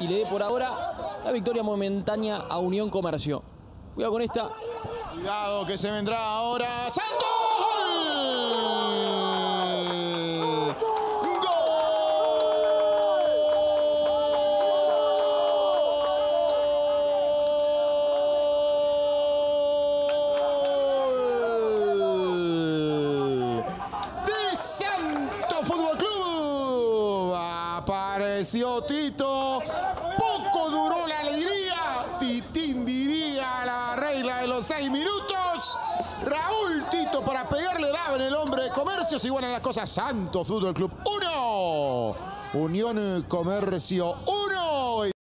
y le dé por ahora la victoria momentánea a Unión Comercio. Cuidado con esta. Cuidado que se vendrá ahora. ¡Santos! Apareció Tito. Poco duró la alegría. Titín diría la regla de los seis minutos. Raúl Tito para pegarle daba en el hombre de comercio. Si buenas las cosas. Santo Fútbol Club 1. Unión Comercio 1.